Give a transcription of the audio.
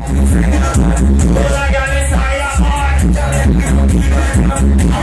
I got inside a morte.